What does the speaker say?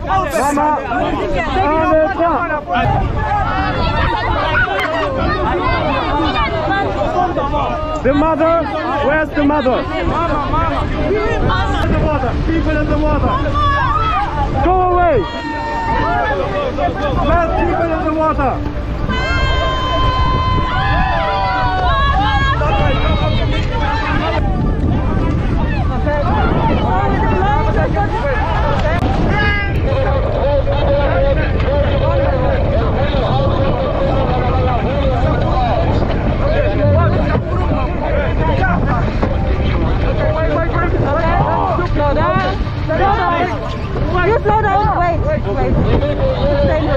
Mama, The mother, where's the mother? In the water, people in the water. Go away. Let people in the water. Down. You slow down. Wait, wait. Okay.